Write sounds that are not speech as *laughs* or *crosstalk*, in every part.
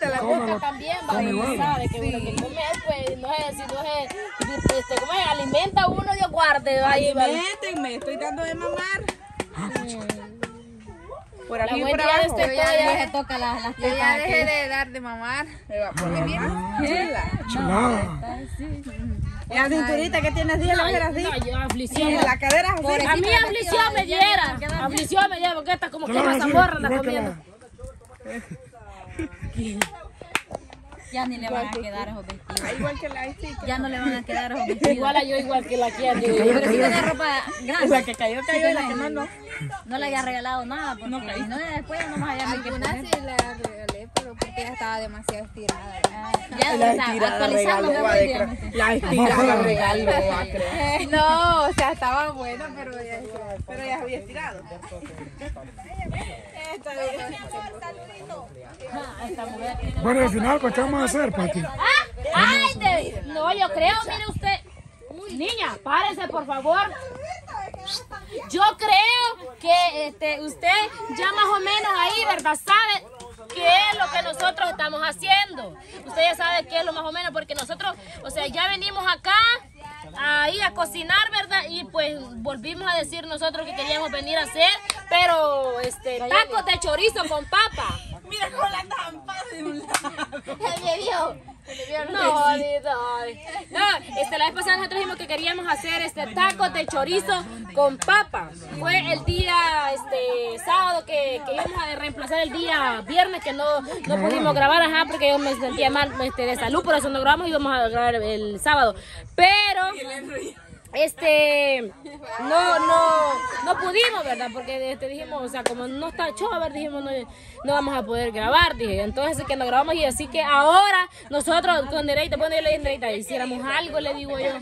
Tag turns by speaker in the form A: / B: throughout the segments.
A: La boca también va y sabe que uno que comer, pues no es, si no es, este, ¿cómo es? Alimenta uno, Dios guarde. Ahí, va.
B: Alimentenme, estoy dando de mamar. Por
A: La
B: aquí
A: buen
B: por abajo.
A: este
C: Ya toca las, las
B: Yo ya
C: tetas
B: dejé
C: aquí.
B: de dar de mamar. Me va a poner bien chula.
D: Chulada.
B: Y la cinturita que tienes, día la así.
A: No, yo
B: Y
A: aflicción.
B: la cadera así.
A: A mí aflicción me diera. Aflicción me diera porque esta como que mazamorra anda
D: Igual que
A: comiendo.
D: la-
C: Ya ni le van a quedar esos vestidos.
B: Igual que la.
C: Ya no le van a quedar esos *laughs* vestidos.
A: Igual a yo, igual que la que.
C: Pero si tiene ropa grande.
B: La que cayó, cayó, y la que no, no.
C: No le haya regalado nada, porque no, no después no más allá me
E: Algunas sí la regalé, pero porque ya estaba demasiado estirada.
C: Ya,
B: La estirada regalo, va *laughs* a creer.
E: No, o sea, estaban buenas, pero ya
B: Pero ya se había estirado.
D: Bueno, al final, ¿para qué vamos a hacer, Pati?
A: ¡Ah! ¡Ay! No, yo creo, mire usted. Niña, párese, por favor. Yo creo que este, usted ya más o menos ahí, ¿verdad? Sabe qué es lo que nosotros estamos haciendo. Usted ya sabe qué es lo más o menos, porque nosotros, o sea, ya venimos acá ahí a cocinar, ¿verdad? Y pues volvimos a decir nosotros que queríamos venir a hacer, pero este, tacos de chorizo con papa.
B: Mira cómo la tampa de un lado. *laughs*
A: No, no, no, este, la vez pasada nosotros dijimos que queríamos hacer este tacos de chorizo con papa. Fue el día este sábado que, que íbamos a reemplazar el día viernes que no, no pudimos grabar, ajá, porque yo me sentía mal este, de salud, por eso no grabamos y íbamos a grabar el sábado. Pero este no no no pudimos verdad porque este, dijimos o sea como no está hecho a ver dijimos no, no vamos a poder grabar dije. Entonces que no grabamos y así que ahora nosotros con Nereita bueno yo le dije Nereita hiciéramos algo le digo yo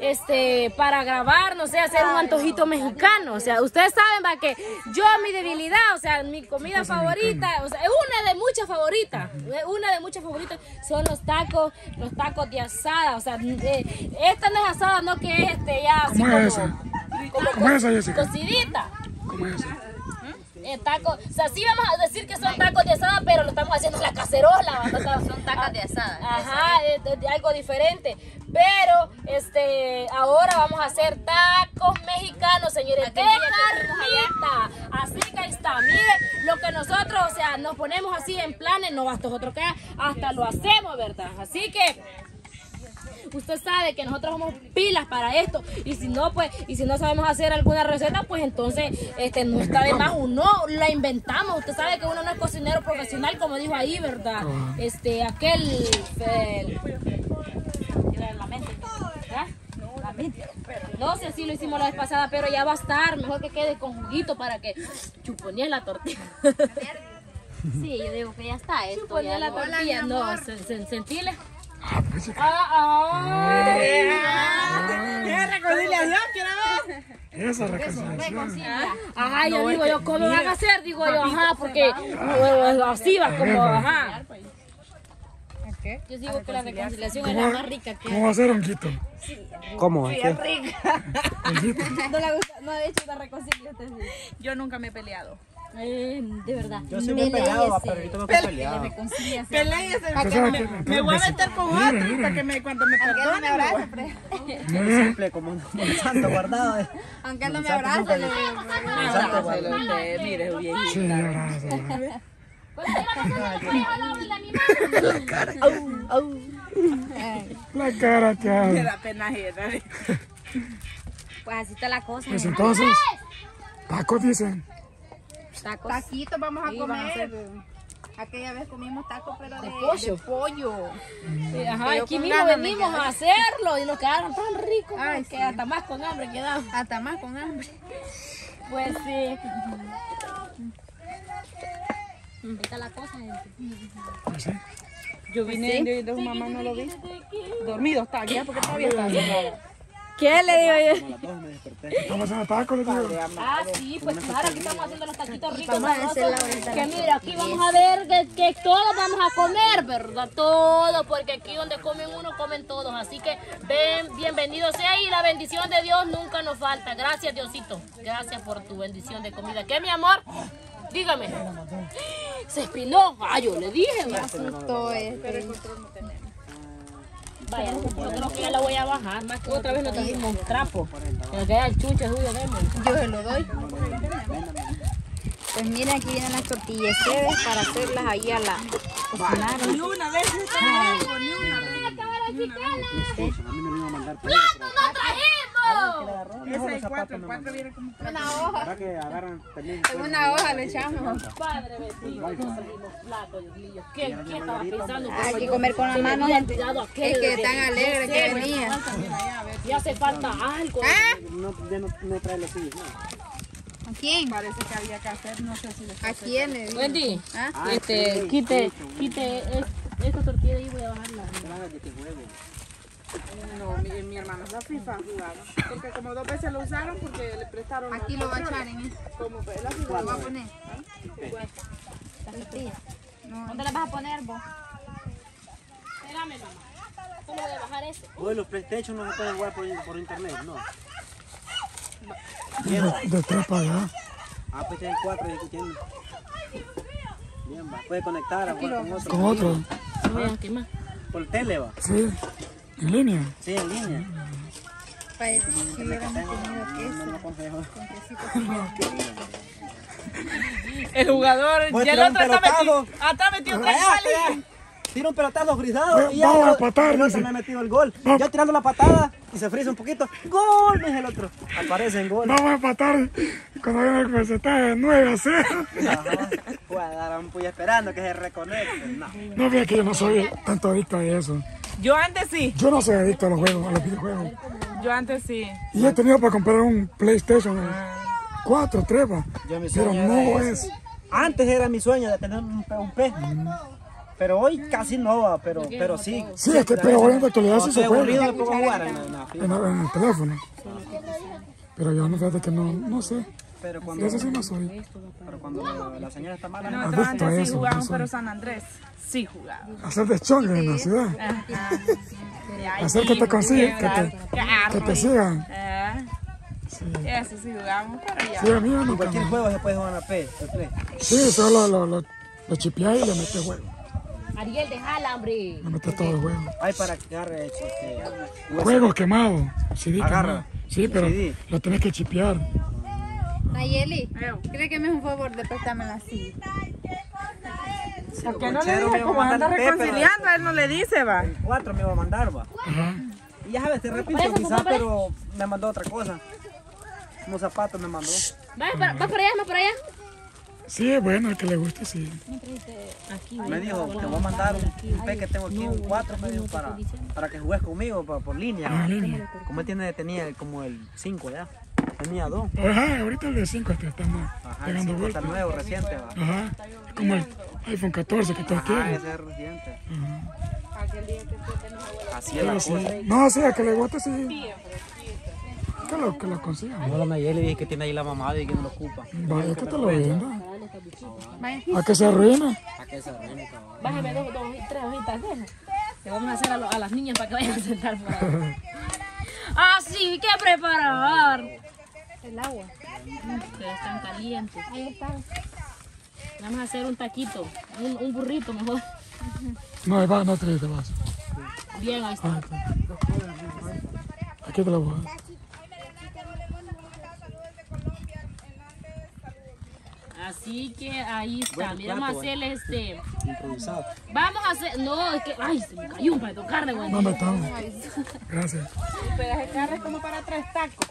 A: este para grabar no sé hacer un antojito mexicano. O sea ustedes saben va que yo mi debilidad o sea mi comida favorita o sea es una de muchas favoritas una de muchas favoritas son los tacos los tacos de asada. O sea eh, esta no es asada no que es este ya así
D: ¿Cómo
A: como,
D: es esa? ¿Cómo es esa, Jessica?
A: cocidita
D: ¿Cómo es esa?
A: eh, taco, o sea, sí vamos a decir que son tacos de asada, pero lo estamos haciendo en la cacerola. ¿va? O sea,
C: Son tacas de asada.
A: Ajá, es de- de algo diferente. Pero, este, ahora vamos a hacer tacos mexicanos, señores.
C: Que
A: carnita. Así que ahí está. Mire, lo que nosotros, o sea, nos ponemos así en planes, no basta nosotros que hasta lo hacemos, ¿verdad? Así que usted sabe que nosotros somos pilas para esto. Y si no pues y si no sabemos hacer alguna receta pues entonces este no está de más. Uno la inventamos. Usted sabe que uno no es cocinero profesional como dijo ahí verdad este aquel el- la mente. ¿verdad? La mente. no sé si lo hicimos la vez pasada pero ya va a estar. Mejor que quede con juguito para que chuponías la tortilla. *laughs*
C: Sí, yo digo que ya está esto.
A: chuponías
C: Ya
A: la
C: no.
A: tortilla no se, se, sentile
D: Ah, pues sí.
A: ah.
B: Mira, reconciliación, quiero ver.
D: Esa reconciliación.
A: Ajá, yo digo yo, ¿cómo van a hacer? Digo yo, ajá, porque bueno, así va como, ajá. Yo digo que la reconciliación es la más rica que
D: ¿Cómo va a ser, Honguito?
F: ¿Cómo? ¿Qué? *laughs*
E: No le gusta, no ha hecho una reconciliación.
B: Yo nunca me he peleado.
A: Eh, de verdad.
F: Yo sí me he peleado, pero ahorita no estoy peleado.
D: Sabe
B: me, me voy a meter con otro para que me, cuando me
E: no me
B: perdone.
E: abraza, pero-
F: Simple como un monsanto guardado. eh.
E: aunque él no me
F: nunca
E: le digo.
F: Monsanto guardado.
B: Mire, bien.
D: Sí, abrazo. La cara que
B: Me
D: hace.
B: da pena.
C: Pues así está la cosa.
D: Pues entonces, tacos dicen.
C: Tacos.
E: Taquitos vamos a comer. Aquella vez comimos tacos, pero de,
A: pollo.
E: de pollo.
A: Ajá,
E: Pero
A: aquí mismo venimos a hacerlo y nos quedaron tan ricos
E: Ay,
A: que
E: sí.
A: hasta más con hambre quedamos.
E: Hasta más con hambre.
A: Pues sí.
C: Ahí está la cosa, gente.
D: Pues.
B: Yo vine y de su mamá no lo vi. Dormido está aquí, porque todavía está. *laughs*
A: ¿Qué le digo yo?
F: A las dos me desperté.
D: Estamos haciendo tacos, digo.
A: Ah, sí, pues claro, aquí estamos haciendo los taquitos ricos. sabrosos. Que mira, aquí vamos a ver que, que todos vamos a comer, ¿verdad? Todo, porque aquí donde comen uno, comen todos. Así que ven, bienvenido sea y la bendición de Dios nunca nos falta. Gracias, Diosito. Gracias por tu bendición de comida. ¿Qué, mi amor? Dígame. Se espinó. Ah, yo le dije, va.
E: Asustó este.
A: Vaya, yo creo que ya la voy a bajar. Más que otra vez no trajimos trapo. Que nos queda el chucho suyo, démosle.
E: Yo se lo doy. Pues miren, aquí vienen las tortillas para hacerlas ahí a la cocinar.
B: Ni una vez ni una vez.
F: Por
A: ¡No trajimos!
B: Ese es cuatro, el cuatro viene como...
E: Una hoja.
F: ¿Para que agarran también?
E: En una hoja le echamos.
A: Padre bendito, Dios mío. ¿Qué, qué estaba pensando?
E: Hay que comer con la
A: Se me
E: mano.
A: había olvidado aquel
E: Es que tan alegre que venía.
A: Y hace falta algo.
F: No, ya no, no trae los hijos, no.
E: ¿A quién?
B: Parece que había que hacer, no sé si les
E: ¿A quién le?
A: Wendy,
E: ¿Ah?
A: este, quite, quite es- esta tortilla ahí, voy a bajarla.
B: No, mi, mi hermano la FIFA jugaba. Porque como dos veces lo usaron porque le prestaron.
E: Aquí lo va a echar en esto.
B: Como pues, la FIFA.
E: Lo va a poner. Tortilla. ¿Dónde la vas a poner vos?
A: Espérame, mamá. ¿Cómo voy a bajar este?
F: Hoy los PlayStation no se pueden jugar por, por internet, no.
D: De, de tres para allá.
F: Ah, pues tienen cuatro y tienen. Bien, va. Puede conectar a jugar con otro.
D: Con otro.
A: No voy a quemar.
F: Por tele, va.
D: Sí. En línea.
F: Sí, en línea.
E: Pues si hubiéramos tenido queso.
B: El jugador, ya el otro está metido. Ah, está metido
F: allá. Tira un pelotazo frisado y ya
D: Vamos a
F: el-
D: empatar,
F: el otro
D: dice.
F: me ha metido el gol. Yo tirando la patada y se frisa un poquito. ¡Gol! Me dice el otro. Aparece en gol.
D: Vamos a empatar cuando viene el porcentaje de 9 a 0.
F: Ajá. Voy a dar un puño esperando que se reconecte. No.
D: No, mira que yo no soy tanto adicto a eso.
B: Yo antes sí,
D: Yo no soy adicto a los juegos, a los videojuegos.
B: yo antes sí.
D: Y he tenido para comprar un PlayStation 4, 3, pa.
F: Yo mi
D: pero
F: sueño
D: no es.
F: ese. Antes era mi sueño de tener un, pe- un pez. Pero hoy casi no va, pero, pero sí.
D: Sí, es que pero hoy en la actualidad sí se
F: aburrido jugar en, FIFA.
D: en, en el teléfono. Pero yo no fíjate que no, no sé.
F: Pero
D: De
F: cuando,
D: eso sí no soy.
F: pero cuando la, la señal está mala,
B: No,
F: no.
D: a
B: antes sí
D: eso,
B: jugaban,
D: eso.
B: pero San Andrés sí jugaba.
D: Hacer deschongue en la ciudad. Hacer que
B: sí,
D: te consigan, que te, que te sigan.
B: Ah, Eso sí jugábamos, pero ya.
D: Sí, a mí nunca
F: Cualquier juego se puede jugar la P. Play.
D: Sí, solo lo, lo, lo chipeás y le metes juego.
A: Ariel, déjala, hombre.
D: Le metes todo el juego.
F: Hay para que agarre
D: quemados. CD
F: Agarra.
D: quemado. Sí, pero
F: CD.
D: lo tenés que chipear.
E: Nayeli. ¿cree que me es un favor de prestarme la silla?
B: ¿Por qué no le
F: me
B: como
F: va a
B: anda reconciliando? A él no le dice, va.
F: El 4 me iba a mandar, va. Y ya sabes, te repito, quizás, pero me mandó otra cosa. Unos zapatos me mandó.
A: ¿Vas para, vas para allá? ¿Vas para allá?
D: Sí, es bueno, el que le guste, sí.
F: Me dijo, te voy a mandar un, un P que tengo aquí, un 4, me dijo, para, para que juegues conmigo por, por línea.
D: Ah,
F: va.
D: línea.
F: Como él tiene, tenía como el 5 ya. Tenía 2.
D: Ajá, ahorita el de 5 te estamos
F: Ajá, el
D: pegando
F: 5 está nuevo, reciente, va.
D: Ajá. Como el iPhone 14 que todos
F: Ah,
D: quieren.
F: ese es reciente. Así es la cosa.
D: sí. No, sí, a que le guste, sí. Que lo, que lo consiga.
F: Yo la Nayeli le dije que tiene ahí la mamada y que no lo ocupa.
D: Vaya, que te lo venda. A que se arruine.
F: ¿A qué se arruina, cabrón?
A: Bájame dos, dos, tres hojitas de. Le vamos a hacer a, lo- a las niñas para que vayan a sentar por ahí. *laughs* Ah, sí, que preparar.
E: El agua.
A: Que están calientes. Ahí están. Vamos a hacer un taquito, un, un burrito mejor.
D: No, va, no te vas.
A: Bien, ahí está.
D: Aquí te voy.
A: Así que ahí está.
F: Bueno,
A: Mira, vamos a
F: plato,
A: hacerle este.
F: Improvisado.
A: Vamos a hacer. No, es que. Ay, se me cayó un pedazo de carne, güey.
D: ¿Dónde estamos? Gracias.
B: Un pedazo de carne como para tres tacos.